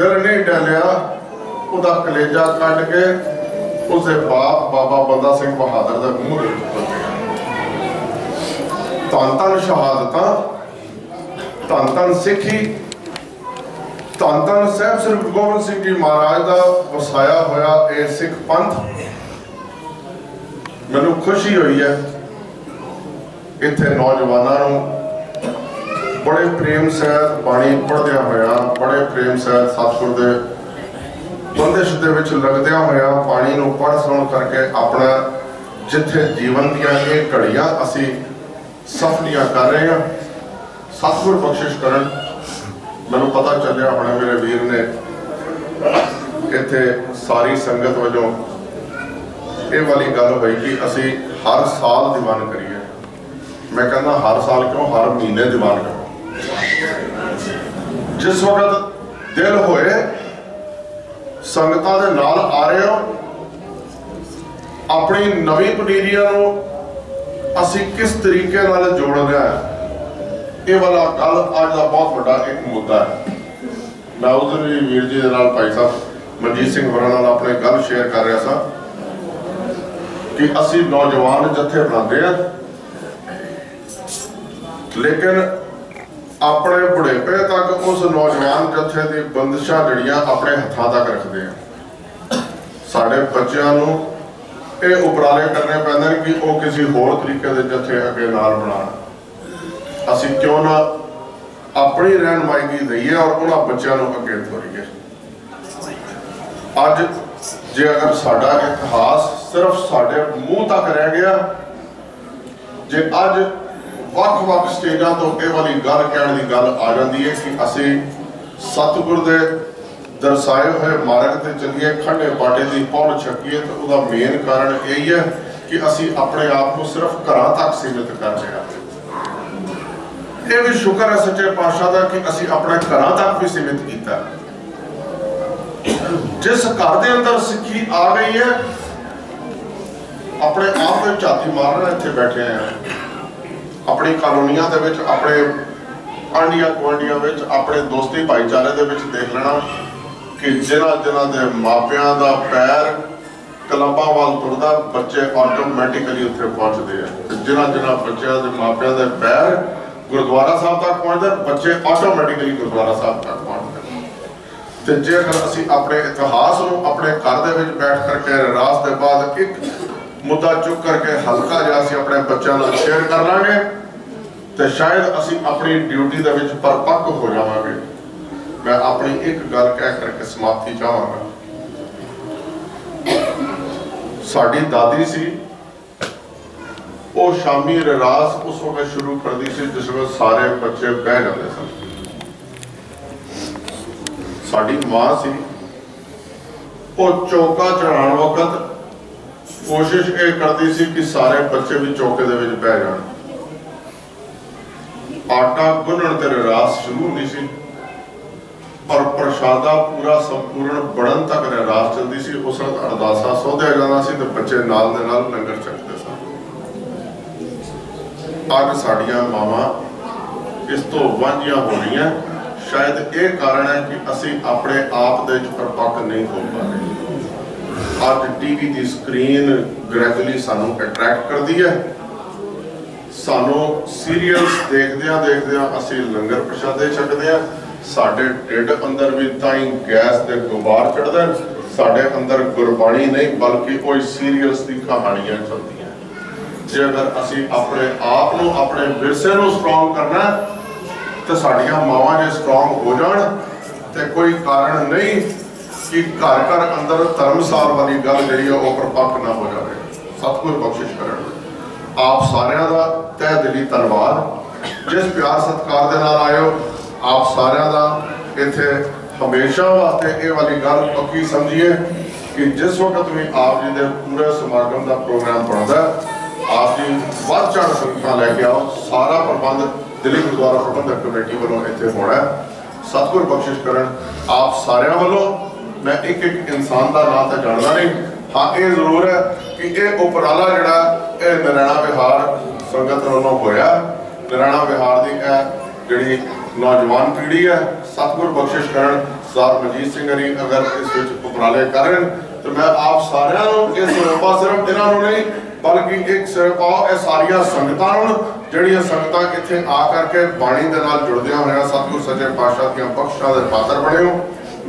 ਦਿਲ ਨਹੀਂ ਡਲਿਆ ਉਹਦਾ ਕਲੇਜਾ ਕੱਢ ਕੇ ਉਸਦੇ ਬਾਪ, ਬਾਬਾ ਬੰਦਾ ਸਿੰਘ ਬਹਾਦਰ ਦੇ ਮੂੰਹ ਦੇ ਉੱਪਰ ਧੰਨ ਸ਼ਹਾਦਤਾਂ, ਧੰਨ ਧੰਨ ਸਿੱਖੀ, ਧੰਨ ਧੰਨ ਸਾਹਿਬ ਸ੍ਰੀ ਗੁਰੂ ਗੋਬਿੰਦ ਸਿੰਘ ਜੀ ਮਹਾਰਾਜ ਦਾ ਵਸਾਇਆ ਹੋਇਆ ਇਹ ਸਿੱਖ ਪੰਥ, ਮੈਨੂੰ ਖੁਸ਼ੀ ਹੋਈ ਹੈ, ਇੱਥੇ ਨੌਜਵਾਨਾਂ ਨੂੰ ਬੜੇ ਪ੍ਰੇਮ ਸਹਿਤ ਬਾਣੀ ਪੜ੍ਹਦਿਆਂ ਹੋਇਆ, ਬੜੇ ਪ੍ਰੇਮ ਸਹਿਤ ਸਤਿਗੁਰ ਦੇ ਬੰਦਿਸ਼ ਦੇ ਵਿੱਚ ਲੱਗਦਿਆਂ ਹੋਇਆ, ਬਾਣੀ ਨੂੰ ਪੜ੍ਹ ਸੁਣ ਕਰਕੇ ਆਪਣਾ ਜਿੱਥੇ ਜੀਵਨ ਦੀਆਂ ਇਹ ਘੜੀਆਂ ਅਸੀਂ ਸਫਲੀਆਂ ਕਰ ਰਹੇ ਹਾਂ, ਸਤਿਗੁਰ ਬਖਸ਼ਿਸ਼ ਕਰਨ। ਮੈਨੂੰ ਪਤਾ ਚੱਲਿਆ ਹੁਣੇ ਮੇਰੇ ਵੀਰ ਨੇ ਇੱਥੇ ਸਾਰੀ ਸੰਗਤ ਵਜੋਂ ਇਹ ਵਾਲੀ ਗੱਲ ਹੋਈ ਕਿ ਅਸੀਂ ਹਰ ਸਾਲ ਦੀਵਾਨ ਕਰੀਏ। ਮੈਂ ਕਹਿੰਦਾ ਹਰ ਸਾਲ ਕਿਉਂ? ਹਰ ਮਹੀਨੇ ਦੀਵਾਨ ਕਰੋ ਜਿਸ ਵਕਤ ਦਿਲ ਹੋਏ, ਸੰਗਤਾਂ ਦੇ ਨਾਲ ਆ ਰਹੇ ਹੋ, ਆਪਣੀ ਨਵੀਂ ਪਨੀਰੀਆਂ ਨੂੰ ਅਸੀਂ ਕਿਸ ਤਰੀਕੇ ਨਾਲ ਜੋੜਨਾ ਹੈ, ਇਹ ਵਾਲਾ ਕੱਲ ਅੱਜ ਦਾ ਬਹੁਤ ਵੱਡਾ ਇੱਕ ਮੁੱਦਾ ਹੈ। ਮੈਂ ਉਧਰ ਵੀ ਵੀਰ ਜੀ ਦੇ ਨਾਲ ਭਾਈ ਸਾਹਿਬ ਮਨਜੀਤ ਸਿੰਘ ਹੋਰਾਂ ਨਾਲ ਆਪਣੇ ਗੱਲ ਸ਼ੇਅਰ ਕਰ ਰਿਹਾ ਸਾਂ ਕਿ ਅਸੀਂ ਨੌਜਵਾਨ ਜੱਥੇ ਬਣਾਉਂਦੇ ਆ ਲੇਕਿਨ ਆਪਣੇ ਬੁਢੇਪੇ ਤੱਕ ਉਸ ਨੌਜਵਾਨ ਜਥੇ ਦੀ ਬੰਦਸ਼ਾਂ ਜਿਹੜੀਆਂ ਆਪਣੇ ਹੱਥਾਂ ਤੱਕ ਰੱਖਦੇ ਆ। ਸਾਡੇ ਬੱਚਿਆਂ ਨੂੰ ਇਹ ਉਪਰਾਲੇ ਕਰਨੇ ਪੈਂਦੇ ਨੇ ਕਿ ਉਹ ਕਿਸੇ ਹੋਰ ਤਰੀਕੇ ਦੇ ਜੱਥੇ ਅੱਗੇ ਨਾਲ ਬਣਾਉਣ। ਅਸੀਂ ਕਿਉਂ ਨਾ ਆਪਣੀ ਰਹਿਨਮਾਈ ਦਈਏ ਔਰ ਉਹਨਾਂ ਬੱਚਿਆਂ ਨੂੰ ਅੱਗੇ ਤੋਰੀਏ। ਅੱਜ ਜੇ ਅਗਰ ਸਾਡਾ ਇਤਿਹਾਸ ਸਿਰਫ ਸਾਡੇ ਮੂੰਹ ਤੱਕ ਰਹਿ ਗਿਆ, ਜੇ ਅੱਜ ਵੱਖ-ਵੱਖ ਸਟੇਜਾਂ ਤੋਂ ਇਹ ਵਾਲੀ ਗੱਲ ਕਹਿਣ ਦੀ ਗੱਲ ਆ ਜਾਂਦੀ ਹੈ ਕਿ ਅਸੀਂ ਸਤਿਗੁਰ ਦੇ ਦਰਸਾਏ ਹੋਏ ਮਾਰਗ ਤੇ ਚੱਲੀਏ, ਖੰਡੇ ਬਾਟੇ ਦੀ ਪਹੁੰਚ ਛਕੀਏ ਤਾਂ ਉਹਦਾ ਮੇਨ ਕਾਰਨ ਇਹ ਹੀ ਹੈ ਕਿ ਅਸੀਂ ਆਪਣੇ ਆਪ ਨੂੰ ਸਿਰਫ ਘਰਾਂ ਤੱਕ ਸੀਮਿਤ ਕਰ ਰਹੇ ਇਹ ਵੀ ਸ਼ੁਕਰ ਹੈ ਸੱਚੇ ਪਾਤਸ਼ਾਹ ਦਾ ਕਿ ਅਸੀਂ ਆਪਣੇ ਘਰਾਂ ਤੱਕ ਵੀ ਸੀਮਿਤ ਕੀਤਾ ਜਿਸ ਘਰ ਦੇ ਅੰਦਰ ਸਿੱਖੀ ਆ ਗਈ ਹੈ, ਆਪਣੇ ਆਪ ਤੇ ਝਾਤੀ ਮਾਰਨ ਇੱਥੇ ਬੈਠੇ ਆ ਆਪਣੀ ਕਾਲੋਨੀਆਂ ਦੇ ਵਿੱਚ, ਆਪਣੇ ਆਂਡੀਆਂ ਗੁਆਂਢੀਆਂ ਵਿੱਚ, ਆਪਣੇ ਦੋਸਤੀ ਭਾਈਚਾਰੇ ਦੇ ਵਿੱਚ ਦੇਖ ਲੈਣਾ ਕਿ ਜਿਨ੍ਹਾਂ ਜਿਨ੍ਹਾਂ ਦੇ ਮਾਪਿਆਂ ਦਾ ਪੈਰ ਕਲੰਬਾਂ ਵੱਲ ਤੁਰਦਾ, ਬੱਚੇ ਆਟੋਮੈਟਿਕਲੀ ਉੱਥੇ ਪਹੁੰਚਦੇ ਆ। ਤੇ ਜਿਨ੍ਹਾਂ ਬੱਚਿਆਂ ਦੇ ਮਾਪਿਆਂ ਦੇ ਪੈਰ ਗੁਰਦੁਆਰਾ ਸਾਹਿਬ ਤੱਕ ਪਹੁੰਚਦੇ ਬੱਚੇ ਆਟੋਮੈਟਿਕਲੀ ਗੁਰਦੁਆਰਾ ਸਾਹਿਬ ਤੱਕ ਪਹੁੰਚਦੇ ਤੇ ਜੇਕਰ ਅਸੀਂ ਆਪਣੇ ਇਤਿਹਾਸ ਨੂੰ ਆਪਣੇ ਘਰ ਦੇ ਵਿੱਚ ਬੈਠ ਕਰਕੇ, ਰਾਸ ਦੇ ਬਾਅਦ ਇੱਕ ਮੁੱਦਾ ਚੁੱਕ ਕਰਕੇ ਹਲਕਾ ਜਿਹਾ ਅਸੀਂ ਆਪਣੇ ਬੱਚਿਆਂ ਨਾਲ ਸ਼ੇਅਰ ਕਰ ਲਾਂਗੇ ਤੇ ਸ਼ਾਇਦ ਅਸੀਂ ਆਪਣੀ ਡਿਊਟੀ ਦੇ ਵਿੱਚ ਪਰਪੱਕ ਹੋ ਜਾਵਾਂਗੇ। ਮੈਂ ਆਪਣੀ ਇੱਕ ਗੱਲ ਕਹਿ ਕਰਕੇ ਸਮਾਪਤੀ ਚਾਹਾਂਗਾ। ਸਾਡੀ ਦਾਦੀ ਸੀ, ਉਹ ਸ਼ਾਮੀ ਰਰਾਸ ਉਸ ਵਕਤ ਸ਼ੁਰੂ ਕਰਦੀ ਸੀ ਜਿਸ ਵਿੱਚ ਸਾਰੇ ਬੱਚੇ ਬਹਿ ਜਾਂਦੇ ਸਨ। ਸਾਡੀ ਮਾਂ ਸੀ, ਉਹ ਚੌਕਾ ਚੜਾਉਣ ਵਕਤ ਕੋਸ਼ਿਸ਼ ਇਹ ਕਰਦੀ ਸੀ ਕਿ ਸਾਰੇ ਬੱਚੇ ਵੀ ਚੌਕੇ ਦੇ ਵਿੱਚ ਬਹਿ ਜਾਣ। ਆਟਾ ਗੁੰਨਣ ਤੇ ਰਾਸ ਸ਼ੁਰੂ ਹੁੰਦੀ ਸੀ। ਪਰ ਪ੍ਰਸ਼ਾਦਾ ਪੂਰਾ ਸੰਪੂਰਨ ਬਣਨ ਤੱਕ ਰਾਸ ਚੱਲਦੀ ਸੀ। ਉਸ ਵਕਤ ਅਰਦਾਸਾ ਸੋਧਿਆ ਜਾਂਦਾ ਸੀ ਤੇ ਬੱਚੇ ਨਾਲ ਦੇ ਨਾਲ ਲੰਗਰ ਛਕਦੇ ਸਨ। ਅੱਜ ਸਾਡੀਆਂ ਮਾਵਾਂ ਇਸ ਤੋਂ ਵਾਂਝੀਆਂ ਹੋ ਰਹੀਆਂ। ਸ਼ਾਇਦ ਇਹ ਕਾਰਨ ਹੈ ਕਿ ਅਸੀਂ ਆਪਣੇ ਆਪ ਦੇ ਵਿੱਚ ਪਰਪੱਕ ਨਹੀਂ ਹੋ ਪਾ ਰਹੇ। ਅੱਜ ਟੀਵੀ ਦੀ ਸਕਰੀਨ ਗ੍ਰੈਜੂਅਲੀ ਸਾਨੂੰ ਅਟਰੈਕਟ ਕਰਦੀ ਹੈ। ਸਾਨੂੰ ਸੀਰੀਅਲਸ ਦੇਖਦਿਆਂ ਦੇਖਦਿਆਂ ਅਸੀਂ ਲੰਗਰ ਪ੍ਰਸ਼ਾਦੇ ਛਕਦੇ ਆ ਸਾਡੇ ਢਿੱਡ ਅੰਦਰ ਵੀ ਤਾਂ ਹੀ ਗੈਸ ਦੇ ਗੁਬਾਰ ਚੜਦਾ ਸਾਡੇ ਅੰਦਰ ਗੁਰਬਾਣੀ ਨਹੀਂ, ਬਲਕਿ ਕੋਈ ਸੀਰੀਅਲਸ ਦੀ ਕਹਾਣੀਆਂ ਚੱਲਦੀਆਂ ਜੇ ਅਗਰ ਅਸੀਂ ਆਪਣੇ ਆਪ ਨੂੰ, ਆਪਣੇ ਵਿਰਸੇ ਨੂੰ ਸਟਰੋਂਗ ਕਰਨਾ ਤੇ ਸਾਡੀਆਂ ਮਾਵਾਂ ਜੇ ਸਟਰੋਂਗ ਹੋ ਜਾਣ, ਤੇ ਕੋਈ ਕਾਰਨ ਨਹੀਂ। ਕਿ ਘਰ ਘਰ ਅੰਦਰ ਧਰਮਸਾਲ ਵਾਲੀ ਗੱਲ ਜਿਹੜੀ ਆ ਉਹ ਪਰਪੱਕ ਨਾ ਹੋ ਜਾਵੇ। ਸਤਿਗੁਰ ਬਖਸ਼ਿਸ਼ ਕਰਨ ਆਪ ਸਾਰਿਆਂ ਦਾ ਤਹਿ ਦਿਲੀ ਧੰਨਵਾਦ। ਜਿਸ ਪਿਆਰ ਸਤਿਕਾਰ ਦੇ ਨਾਲ ਆਇਓ, ਆਪ ਸਾਰਿਆਂ ਦਾ ਇੱਥੇ ਹਮੇਸ਼ਾ ਵਾਸਤੇ ਇਹ ਵਾਲੀ ਗੱਲ ਪੱਕੀ ਸਮਝੀਏ ਕਿ ਜਿਸ ਵਕਤ ਵੀ ਆਪ ਜੀ ਦੇ ਪੂਰੇ ਸਮਾਗਮ ਦਾ ਪ੍ਰੋਗਰਾਮ ਬਣਦਾ ਆਪ ਜੀ ਵੱਧ ਚੜ੍ਹ ਸੰਗਤਾਂ ਲੈ ਕੇ ਆਓ। ਸਾਰਾ ਪ੍ਰਬੰਧ ਦਿੱਲੀ ਗੁਰਦੁਆਰਾ ਪ੍ਰਬੰਧਕ ਕਮੇਟੀ ਵੱਲੋਂ ਇੱਥੇ ਹੋਣਾ ਸਤਿਗੁਰ ਬਖਸ਼ਿਸ਼ ਕਰਨ ਆਪ ਸਾਰਿਆਂ ਵੱਲੋਂ। ਮੈਂ ਇੱਕ ਇੱਕ ਇਨਸਾਨ ਦਾ ਨਾਂ ਤਾਂ ਜਾਣਦਾ ਨਹੀਂ। ਹਾਂ, ਇਹ ਜ਼ਰੂਰ ਹੈ ਕਿ ਇਹ ਉਪਰਾਲਾ ਜਿਹੜਾ ਇਹ ਨਰਾਣਾ ਵਿਹਾਰ ਸੰਗਤ ਵੱਲੋਂ ਹੋਇਆ। ਨਰਾਣਾ ਵਿਹਾਰ ਦੀ ਜਿਹੜੀ ਨੌਜਵਾਨ ਪੀੜ੍ਹੀ ਹੈ, ਸਤਿਗੁਰ ਬਖਸ਼ਿਸ਼ ਕਰਨ ਸਰ ਮਜੀਦ ਸਿੰਘ ਹਰੀ ਅਗਰ ਇਸ ਵਿੱਚ ਉਪਰਾਲੇ ਕਰਨ ਤੇ ਮੈਂ ਆਪ ਸਾਰਿਆਂ ਨੂੰ ਇਸ ਰੋਪਾ ਸਿਰਫ ਇਹਨਾਂ ਨੂੰ ਨਹੀਂ, ਬਲਕਿ ਇੱਕ ਸਿਰਫ ਆਹ ਇਹ ਸਾਰੀਆਂ ਸੰਗਤਾਂ ਨੂੰ, ਜਿਹੜੀਆਂ ਸੰਗਤਾਂ ਇੱਥੇ ਆ ਕਰਕੇ ਬਾਣੀ ਦੇ ਨਾਲ ਜੁੜਦਿਆਂ ਹੋਇਆ ਸਤਿਗੁਰ ਸੱਚੇ ਪਾਤਸ਼ਾਹ ਦੀਆਂ ਬਖਸ਼ਾਂ ਦੇ ਪਾਤਰ ਬਣੇ ਹੋ।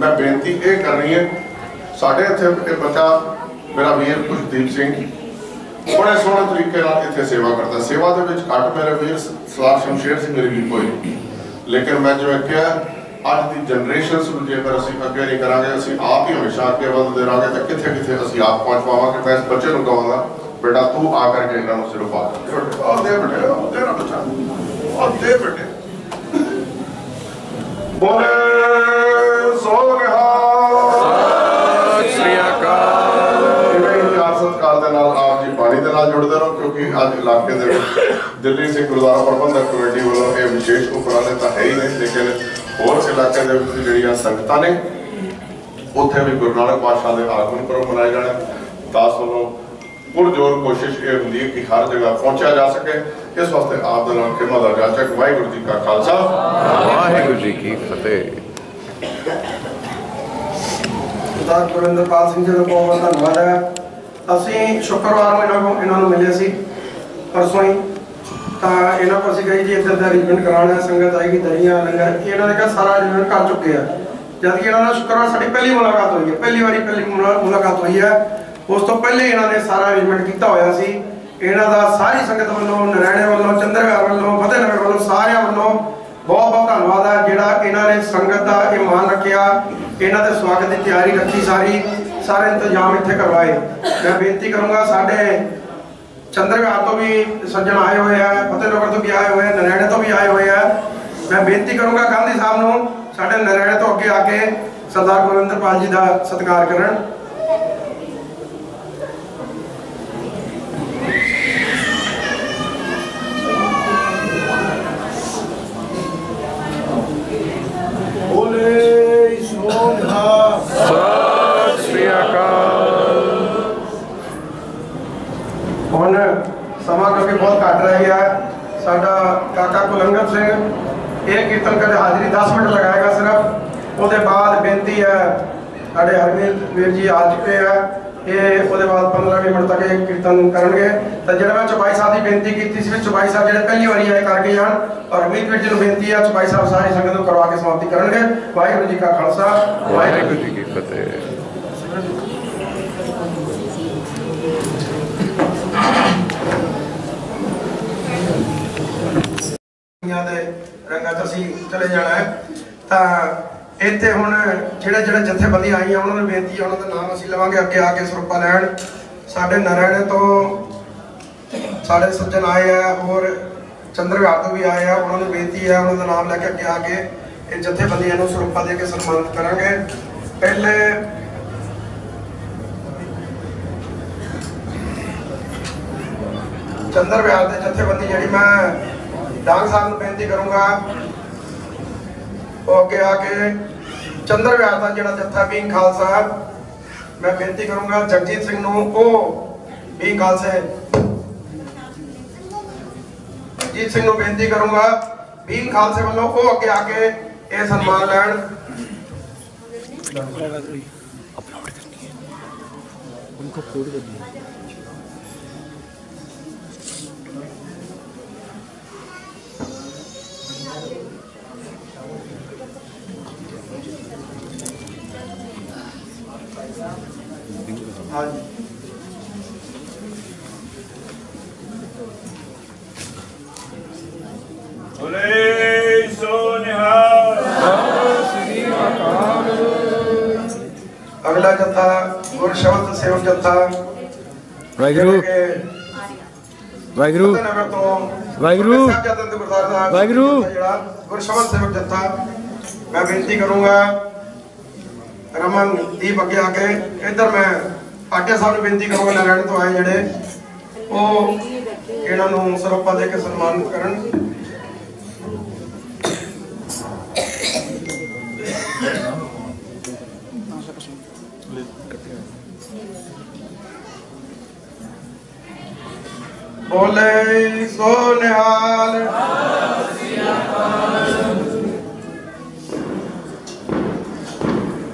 ਮੈਂ ਬੇਨਤੀ ਇਹ ਕਰਨੀ ਹੈ, ਸਾਡੇ ਇੱਥੇ ਇਹ ਬੱਚਾ ਮੇਰਾ ਵੀਰ ਕੁਲਦੀਪ ਸਿੰਘ ਬੜੇ ਸੋਹਣੇ ਤਰੀਕੇ ਨਾਲ ਇੱਥੇ ਸੇਵਾ ਕਰਦਾ। ਸੇਵਾ ਦੇ ਵਿੱਚ ਘੱਟ ਮੇਰੇ ਵੀਰ ਸਲਾਰ ਸ਼ਮਸ਼ੇਰ ਸਿੰਘ ਮੇਰੀ ਵੀ ਕੋਈ। ਲੇਕਿਨ ਮੈਂ ਜਿਵੇਂ ਕਿਹਾ, ਅੱਜ ਦੀ ਜਨਰੇਸ਼ਨਸ ਨੂੰ ਜੇਕਰ ਅਸੀਂ ਅੱਗੇ ਨਹੀਂ ਕਰਾਂਗੇ, ਅਸੀਂ ਆਪ ਹੀ ਹਮੇਸ਼ਾ ਅੱਗੇ ਵਧਦੇ ਰਹਾਂਗੇ ਤਾਂ ਕਿੱਥੇ ਕਿੱਥੇ ਅਸੀਂ ਆਪ ਪਹੁੰਚ ਪਾਵਾਂਗੇ? ਮੈਂ ਇਸ ਬੱਚੇ ਨੂੰ ਕਹਾਂਗਾ, ਬੇਟਾ ਤੂੰ ਆ ਕਰਕੇ ਇਹਨਾਂ ਨੂੰ ਸਿਰਫ ਆ। ਉਹ ਦੇ ਬੇਟੇ ਉਹ ਦੇ ਬੱਚਾ। ਉਹ ਬੇਟੇ ਬੋਲੇ! ਸੋ ਰਿਹਾ ਸ੍ਰੀ ਅਕਾਲ। ਇਵੇਂ ਹੀ ਪਿਆਰ ਸਤਿਕਾਰ ਦੇ ਨਾਲ ਆਪ ਜੀ ਪਾਣੀ ਦੇ ਨਾਲ ਜੁੜਦੇ ਰਹੋ ਕਿਉਂਕਿ ਅੱਜ ਇਲਾਕੇ ਦੇ ਵਿੱਚ ਦਿੱਲੀ ਸਿੱਖ ਗੁਰਦੁਆਰਾ ਪ੍ਰਬੰਧਕ ਕਮੇਟੀ ਵੱਲੋਂ ਇਹ ਵਿਸ਼ੇਸ਼ ਉਪਰਾਲੇ ਤਾਂ ਹੈ ਹੀ ਨਹੀਂ ਲੇਕਿਨ ਹੋਰ ਇਲਾਕੇ ਦੇ ਵਿੱਚ ਜਿਹੜੀਆਂ ਸੰਗਤਾਂ ਨੇ ਉੱਥੇ ਵੀ ਗੁਰੂ ਨਾਨਕ ਪਾਤਸ਼ਾਹ ਦੇ ਆਗਮਨ ਪੁਰਬ ਮਨਾਏ ਜਾਣੇ ਦਾਸ ਵੱਲੋਂ ਪੁਰਜੋਰ ਕੋਸ਼ਿਸ਼ ਇਹ ਹੁੰਦੀ ਹੈ ਕਿ ਹਰ ਜਗ੍ਹਾ ਪਹੁੰਚਿਆ ਜਾ ਸਕੇ। ਇਸ ਵਾਸਤੇ ਆਪ ਦੇ ਨਾਲ ਖਿਮਾ ਦਾ ਜਾਚਕ ਵਾਹਿਗੁਰੂ ਜੀ ਕਾ ਖਾਲਸਾ। ਵਾਹਿਗੁਰੂ ਜੀ ਕੀ ਫਤਿਹ। ਸਰਦਾਰ ਗੁਰਿੰਦਰਪਾਲ ਸਿੰਘ ਜੀ ਦਾ ਬਹੁਤ ਬਹੁਤ ਧੰਨਵਾਦ ਹੈ ਅਸੀਂ ਸ਼ੁੱਕਰਵਾਰ ਨੂੰ ਇਹਨਾਂ ਨੂੰ ਇਹਨਾਂ ਨੂੰ ਮਿਲੇ ਸੀ ਪਰਸੋਂ ਹੀ। ਤਾਂ ਇਹਨਾਂ ਕੋਲ ਅਸੀਂ ਗਏ ਜੀ ਇੱਥੇ ਦਾ ਅਰੇਂਜਮੈਂਟ ਕਰਾਉਣਾ ਸੰਗਤ ਆਏਗੀ ਦਰੀਆਂ, ਲੰਗਰ। ਇਹਨਾਂ ਨੇ ਕਿਹਾ ਸਾਰਾ ਅਰੇਂਜਮੈਂਟ ਕਰ ਚੁੱਕੇ ਆ। ਜਦ ਕਿ ਇਹਨਾਂ ਨਾਲ ਸ਼ੁੱਕਰਵਾਰ ਸਾਡੀ ਪਹਿਲੀ ਮੁਲਾਕਾਤ ਹੋਈ ਹੈ। ਪਹਿਲੀ ਵਾਰੀ ਪਹਿਲੀ ਮੁਲਾਕਾਤ ਹੋਈ ਹੈ। ਉਸ ਤੋਂ ਪਹਿਲੇ ਇਹਨਾਂ ਨੇ ਸਾਰਾ ਅਰੇਂਜਮੈਂਟ ਕੀਤਾ ਹੋਇਆ ਸੀ। ਇਹਨਾਂ ਦਾ ਸਾਰੀ ਸੰਗਤ ਵੱਲੋਂ ਨਰਾਇਣੇ ਵੱਲੋਂ ਚੰਦਰਗੜ੍ਹ ਵੱਲੋਂ, ਫਤਿਹਨਗਰ ਵੱਲੋਂ, ਸਾਰਿਆਂ ਵੱਲੋਂ ਬਹੁਤ ਬਹੁਤ ਧੰਨਵਾਦ ਹੈ ਜਿਹੜਾ ਇਹਨਾਂ ਨੇ ਸੰਗਤ ਦਾ ਇਹ ਰੱਖਿਆ, ਇਹਨਾਂ ਦੇ ਸਵਾਗਤ ਦੀ ਤਿਆਰੀ ਰੱਖੀ ਸਾਰੀ, ਸਾਰੇ ਇੰਤਜ਼ਾਮ ਇੱਥੇ ਕਰਵਾਏ। ਮੈਂ ਬੇਨਤੀ ਕਰੂੰਗਾ ਸਾਡੇ ਚੰਦਰਗੜ੍ਹ ਤੋਂ ਵੀ ਸੱਜਣ ਆਏ ਹੋਏ ਆ, ਫਤਿਹਨਗਰ ਤੋਂ ਵੀ ਆਏ ਹੋਏ ਆ, ਨਰੈਣੇ ਤੋਂ ਵੀ ਆਏ ਹੋਏ ਆ। ਮੈਂ ਬੇਨਤੀ ਕਰੂੰਗਾ ਗਾਂਧੀ ਸਾਹਿਬ ਨੂੰ, ਸਾਡੇ ਨਰੈਣੇ ਤੋਂ ਅੱਗੇ ਆ ਕੇ ਸਰਦਾਰ ਗੁਰਿੰਦਰਪਾਲ ਜੀ ਦਾ ਸਤਿਕਾਰ ਕਰਨ ਬੋਲੇ ਸੋਨਹਾ ਸਤਿ ਸ੍ਰੀ ਅਕਾਲ ਹੁਣ ਸਮਾਂ ਕਿਉਂਕਿ ਬਹੁਤ ਘੱਟ ਰਹਿ ਗਿਆ ਹੈ। ਸਾਡਾ ਕਾਕਾ ਸਿੰਘ, ਇਹ ਕੀਰਤਨ ਕਰਦੇ ਹਾਜ਼ਰੀ 10 ਮਿੰਟ ਲਗਾਏਗਾ ਸਿਰਫ। ਉਹਦੇ ਬਾਅਦ ਬੇਨਤੀ ਹੈ, ਸਾਡੇ ਹਰਮੀਤ ਵੀਰ ਜੀ ਆ ਚੁੱਕੇ ਆ। ਇਹ ਉਹਦੇ ਬਾਅਦ 15 ਮਿੰਟ ਤੱਕ ਇਹ ਕੀਰਤਨ ਕਰਨਗੇ। ਤਾਂ ਜਿਹੜਾ ਮੈਂ ਚੁਪਾਈ ਸਾਹਿਬ ਦੀ ਬੇਨਤੀ ਕੀਤੀ ਸੀ ਚੁਪਾਈ ਸਾਹਿਬ ਜਿਹੜੇ ਪਹਿਲੀ ਵਾਰੀ ਆਏ ਕਰਕੇ ਜਾਣ ਔਰ ਹਰਮੀਤ ਵੀਰ ਜੀ ਨੂੰ ਬੇਨਤੀ ਹੈ ਚੁਪਾਈ ਸਾਹਿਬ ਸਾਰੀ ਸੰਗਤ ਨੂੰ ਕਰਵਾ ਕੇ ਸਮਾਪਤੀ ਕਰਨਗੇ। ਵਾਹਿਗੁਰੂ ਜੀ ਕਾ ਖਾਲਸਾ, ਵਾਹਿਗੁਰੂ ਜੀ ਕੀ ਫਤਿਹ। ਦੁਨੀਆਂ ਦੇ ਰੰਗਾਂ 'ਚ ਅਸੀਂ ਚਲੇ ਜਾਣਾ ਹੈ। ਤਾਂ ਇੱਥੇ ਹੁਣ ਜਿਹੜੇ ਜਿਹੜੇ ਜਥੇਬੰਦੀਆਂ ਆਈਆਂ ਉਹਨਾਂ ਨੂੰ ਬੇਨਤੀ ਹੈ ਉਹਨਾਂ ਦਾ ਨਾਮ ਅਸੀਂ ਲਵਾਂਗੇ, ਅੱਗੇ ਆ ਕੇ ਸਰੂਪਾ ਲੈਣ। ਸਾਡੇ ਨਰਾਇਣੇ ਤੋਂ ਸਾਡੇ ਸੱਜਣ ਆਏ ਆ, ਹੋਰ ਚੰਦਰਗੜ੍ਹ ਤੋਂ ਵੀ ਆਏ ਆ, ਉਹਨਾਂ ਨੂੰ ਬੇਨਤੀ ਹੈ ਉਹਨਾਂ ਦਾ ਨਾਮ ਲੈ ਕੇ ਅੱਗੇ ਆ ਕੇ ਇਹ ਜਥੇਬੰਦੀਆਂ ਨੂੰ ਸਰੂਪਾ ਦੇ ਕੇ ਸਨਮਾਨਿਤ ਕਰਾਂਗੇ। ਪਹਿਲੇ ਚੰਦਰ ਵਿਆਹ ਦੇ ਜਥੇਬੰਦੀ ਜਿਹੜੀ ਮੈਂ ਡਾਂਗ ਸਾਹਿਬ ਨੂੰ ਬੇਨਤੀ ਕਰੂੰਗਾ। ਉਹ ਅੱਗੇ ਆ ਕੇ ਚੰਦਰ ਵਿਆਹ ਦਾ ਜਿਹੜਾ ਜੱਥਾ ਬੀਂਗ ਖਾਲਸਾ, ਮੈਂ ਬੇਨਤੀ ਕਰੂੰਗਾ ਜਗਜੀਤ ਸਿੰਘ ਨੂੰ, ਉਹ ਬੀਂਗ ਖਾਲਸੇ। ਜਗਜੀਤ ਸਿੰਘ ਨੂੰ ਬੇਨਤੀ ਕਰੂੰਗਾ, ਬੀਂਗ ਖਾਲਸੇ ਵੱਲੋਂ ਉਹ ਅੱਗੇ ਆ ਕੇ ਇਹ ਸਨਮਾਨ ਲੈਣ। ਹਾਂਜੀ। ਬੋਲੇ ਸੋਨਹਾ ਅਗਲਾ ਜੱਥਾ ਗੁਰਸ਼ਬਦ ਸੇਵਕ ਜੱਥਾ। ਵਾਹਿਗੁਰੂ। ਵਾਹਿਗੁਰੂ। ਵਾਹਿਗੁਰੂ। ਵਾਹਿਗੁਰੂ। ਜਿਹੜਾ ਗੁਰਸ਼ਬਦ ਸੇਵਕ ਜੱਥਾ ਮੈਂ ਬੇਨਤੀ ਕਰੂੰਗਾ ਰਮਨ ਦੀਪ ਅੱਗੇ ਆ ਕੇ ਇੱਧਰ ਮੈਂ ਆਟਿਆ ਸਾਹਿਬ ਨੂੰ ਬੇਨਤੀ ਕਰੂੰਗਾ ਨਾਰਾਇਣ ਤੋਂ ਆਏ ਜਿਹੜੇ ਉਹ ਇਹਨਾਂ ਨੂੰ ਸਰੋਪਾ ਦੇ ਕੇ ਸਨਮਾਨਿਤ ਕਰਨ। ਬੋਲੇ ਸੋ ਨਿਹਾਲ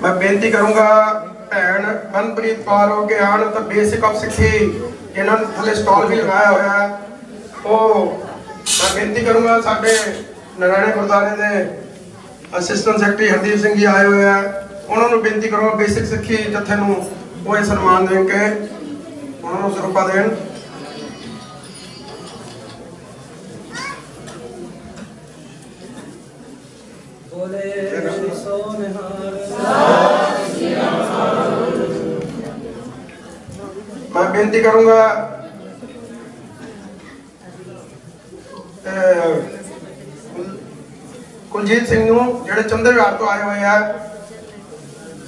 ਮੈਂ ਬੇਨਤੀ ਕਰੂੰਗਾ ਭੈਣ ਮਨਪ੍ਰੀਤ ਕੌਰ ਹੋ ਕੇ ਆਣ ਤਾਂ ਬੇਸਿਕ ਆਫ ਸਿੱਖੀ ਇਹਨਾਂ ਨੇ ਥੱਲੇ ਸਟਾਲ ਵੀ ਲਗਾਇਆ ਹੋਇਆ ਹੈ। ਉਹ ਮੈਂ ਬੇਨਤੀ ਕਰੂੰਗਾ ਸਾਡੇ ਨਰਾਇਣੇ ਗੁਰਦਾਰੇ ਦੇ ਅਸਿਸਟੈਂਟ ਸੈਕਟਰੀ ਹਰਦੀਪ ਸਿੰਘ ਜੀ ਆਏ ਹੋਏ ਆ ਉਹਨਾਂ ਨੂੰ ਬੇਨਤੀ ਕਰੂੰਗਾ ਬੇਸਿਕ ਸਿੱਖੀ ਜਥੇ ਨੂੰ ਉਹ ਇਹ ਸਨਮਾਨ ਦੇ ਕੇ ਉਹਨਾਂ ਨੂੰ ਸਰੂਪਾ ਦੇਣ। ਮੈਂ ਬੇਨਤੀ ਕਰੂੰਗਾ ਕੁਲਜੀਤ ਸਿੰਘ ਨੂੰ, ਜਿਹੜੇ ਚੰਦਰਗੜ੍ਹ ਤੋਂ ਆਏ ਹੋਏ ਆ,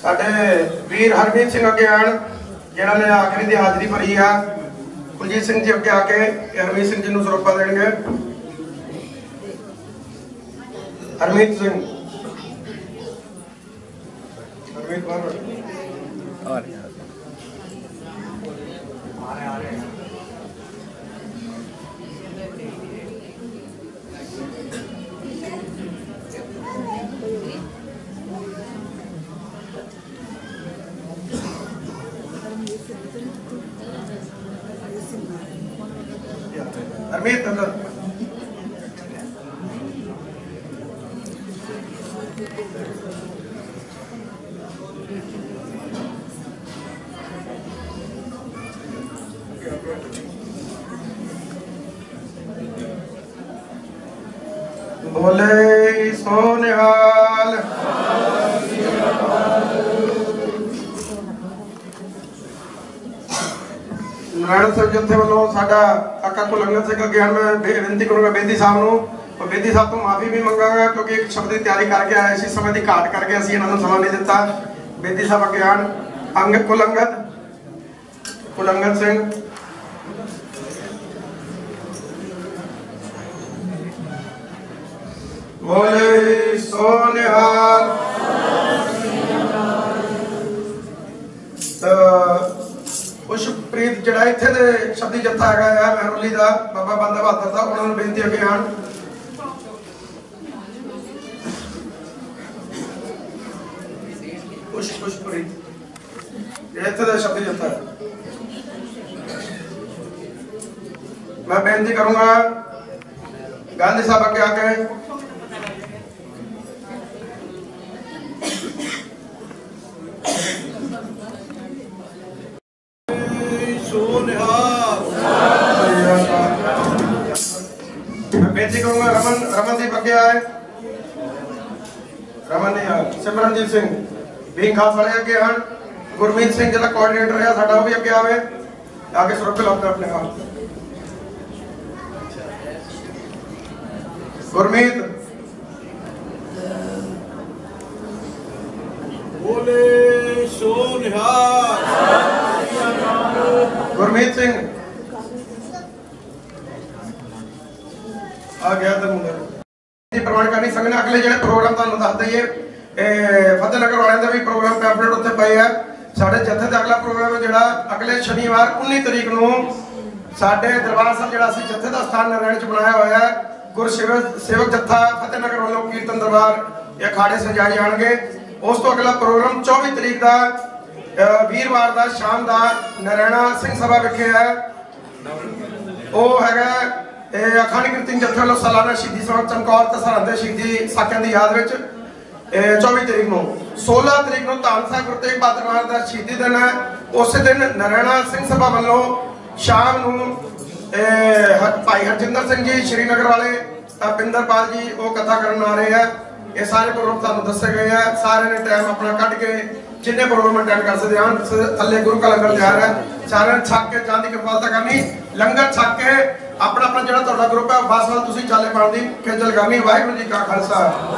ਸਾਡੇ ਵੀਰ ਹਰਮੀਤ ਸਿੰਘ ਅੱਗੇ ਆਣ ਜਿਹਨਾਂ ਨੇ ਆਖਰੀ ਦੀ ਹਾਜ਼ਰੀ ਭਰੀ ਆ। ਕੁਲਜੀਤ ਸਿੰਘ ਜੀ ਅੱਗੇ ਆ ਕੇ, ਹਰਮੀਤ ਸਿੰਘ ਜੀ ਨੂੰ ਸਰੋਪਾ ਦੇਣਗੇ। ਹਰਮੀਤ ਸਿੰਘ। ਹਰਮੀਤ ਬਾਹਰ ਹਰਮੀਤ ਅੰਦਰ ਬੋਲੇ ਨਾਰਾਇਣ ਸਾਹਿਬ ਜਥੇ ਵੱਲੋਂ ਸਾਡਾ ਕਾਕਾ ਕੁਲੰਗਰ ਸਿੰਘ ਗਿਆਨ ਮੈਂ ਬੇਨਤੀ ਕਰੂੰਗਾ ਬੇਦੀ ਸਾਹਿਬ ਨੂੰ ਉਹ ਬੇਦੀ ਸਾਹਿਬ ਤੋਂ ਮਾਫੀ ਵੀ ਮੰਗਾਂਗਾ, ਕਿਉਂਕਿ ਇੱਕ ਸ਼ਬਦ ਦੀ ਤਿਆਰੀ ਕਰਕੇ ਆਏ ਸੀ, ਸਮੇਂ ਦੀ ਘਾਟ ਕਰਕੇ ਅਸੀਂ ਇਹਨਾਂ ਨੂੰ ਸਮਾਂ ਨਹੀਂ ਦਿੱਤਾ। ਬੇਦੀ ਸਾਹਿਬ ਗਿਆਨ ਅੰਗ ਕੁਲੰਗਰ ਕੁਲੰਗਰ ਸਿੰਘ। ਬੋਲੇ ਸੋਨਿਹਾਲ ਤਾਂ ਪੁਸ਼ਪ੍ਰੀਤ ਜਿਹੜਾ ਇੱਥੇ ਦੇ ਸ਼ਬਦੀ ਜੱਥਾ ਹੈਗਾ ਹੈ ਮਹਿਰੋਲੀ ਦਾ, ਬਾਬਾ ਬੰਦਾ ਬਹਾਦਰ ਦਾ ਉਹਨਾਂ ਨੂੰ ਬੇਨਤੀ ਅੱਗੇ ਆਣ ਪੁਸ਼ ਪੁਸ਼ਪ੍ਰੀਤ ਜਿਹੜਾ ਇੱਥੇ ਦਾ ਸ਼ਬਦੀ ਜੱਥਾ ਮੈਂ ਬੇਨਤੀ ਕਰੂੰਗਾ, ਗਾਂਧੀ ਸਾਹਿਬ ਅੱਗੇ ਆ ਕੇ ਮੈਂ ਬੇਨਤੀ ਕਰੂੰਗਾ ਰਮਨ ਰਮਨਦੀਪ ਅੱਗੇ ਆਏ ਰਮਨ ਨਹੀਂ ਆ ਸਿਮਰਨਜੀਤ ਸਿੰਘ। ਵੀ ਖਾਸ ਵਾਲੇ ਅੱਗੇ ਆਣ ਗੁਰਮੀਤ ਸਿੰਘ ਜਿਹੜਾ ਕੋਆਰਡੀਨੇਟਰ ਹੈ ਸਾਡਾ ਉਹ ਵੀ ਅੱਗੇ ਆਵੇ। ਆ ਕੇ ਸੁਰੱਖਿਆ ਲਾਉਂਦੇ ਆਪਣੇ ਆਪ। ਗੁਰਮੀਤ। ਬੋਲੇ ਸੋ ਨਿਹਾਲ। ਗੁਰਮੀਤ ਸਿੰਘ ਆ ਗਿਆ ਤਾਂ ਮੁੰਡਾ ਜੀ ਪ੍ਰਵਾਨ ਕਰਨੀ ਸੰਗ ਨੇ ਅਗਲੇ ਜਿਹੜੇ ਪ੍ਰੋਗਰਾਮ ਤੁਹਾਨੂੰ ਦੱਸ ਦਈਏ, ਇਹ ਫਤਿਹਨਗਰ ਵਾਲਿਆਂ ਦਾ ਵੀ ਪ੍ਰੋਗਰਾਮ ਪੈਂਫਲੇਟ ਉੱਥੇ ਪਏ ਆ। ਸਾਡੇ ਜੱਥੇ ਦਾ ਅਗਲਾ ਪ੍ਰੋਗਰਾਮ ਜਿਹੜਾ ਅਗਲੇ ਸ਼ਨੀਵਾਰ 19 ਤਰੀਕ ਨੂੰ ਸਾਡੇ ਦਰਬਾਰ ਸਾਹਿਬ ਜਿਹੜਾ ਅਸੀਂ ਜੱਥੇ ਦਾ ਸਥਾਨ ਨਾਰਾਇਣ ਚ ਬਣਾਇਆ ਹੋਇਆ ਹੈ, ਗੁਰਸੇਵਕ ਸੇਵਕ ਜੱਥਾ ਫਤਿਹਨਗਰ ਵੱਲੋਂ ਕੀਰਤਨ ਦਰਬਾਰ ਇਹ ਅਖਾੜੇ ਸਜਾਏ ਜਾਣਗੇ। ਉਸ ਤੋਂ ਅਗਲਾ ਪ੍ਰੋਗਰਾਮ 24 ਤਰੀਕ ਦਾ ਵੀਰਵਾਰ ਦਾ, ਸ਼ਾਮ ਦਾ ਨਾਰਾਇਣਾ ਸਿੰਘ ਸਭਾ ਵਿਖੇ ਹੈ। ਉਹ ਹੈਗਾ ਇਹ ਅਖੰਡ ਕੀਰਤਨ ਜਥੇ ਵੱਲੋਂ ਸਾਲਾਨਾ ਸ਼ਹੀਦੀ ਸਮਾਗਮ ਚਮਕੌਰ ਤੇ ਸਰਹੰਦ ਦੇ ਸ਼ਹੀਦੀ ਸਾਕਿਆਂ ਦੀ ਯਾਦ ਵਿੱਚ 24 ਤਰੀਕ ਨੂੰ 16 ਤਰੀਕ ਨੂੰ ਧੰਨ ਸਾਹਿਬ ਗੁਰੂ ਤੇਗ ਬਹਾਦਰ ਮਹਾਰਾਜ ਦਾ ਸ਼ਹੀਦੀ ਦਿਨ ਹੈ। ਉਸੇ ਦਿਨ ਨਾਰਾਇਣਾ ਸਿੰਘ ਸਭਾ ਵੱਲੋਂ ਸ਼ਾਮ ਨੂੰ ਭਾਈ ਹਰਜਿੰਦਰ ਸਿੰਘ ਜੀ, ਸ਼੍ਰੀਨਗਰ ਵਾਲੇ ਪਿੰਦਰਪਾਲ ਜੀ, ਉਹ ਕਥਾ ਕਰਨ ਆ ਰਹੇ ਆ ਇਹ ਸਾਰੇ ਪ੍ਰੋਗਰਾਮ ਤੁਹਾਨੂੰ ਦੱਸੇ ਗਏ ਆ ਸਾਰਿਆਂ ਨੇ ਟਾਈਮ ਆਪਣਾ ਕੱਢ ਕੇ ਜਿੰਨੇ ਪ੍ਰੋਗਰਾਮ ਅਟੈਂਡ ਕਰ ਸਕਦੇ ਹਨ ਥੱਲੇ ਗੁਰੂ ਕਾ ਲੰਗਰ ਤਿਆਰ ਹੈ। ਸਾਰਿਆਂ ਨੇ ਛੱਕ ਕੇ ਜਾਣ ਦੀ ਕਿਰਪਾਲਤਾ ਕਰਨੀ ਲੰਗਰ ਛੱਕ ਕੇ ਆਪਣਾ ਆਪਣਾ ਜਿਹੜਾ ਤੁਹਾਡਾ ਗਰੁੱਪ ਹੈ, ਬਸ ਨਾਲ ਤੁਸੀਂ ਚਾਲੇ ਪਾਉਣ ਦੀ ਖੇਚਲ ਕਰਨੀ, ਵਾਹਿਗੁਰੂ ਜੀ ਕਾ ਖਾਲਸਾ।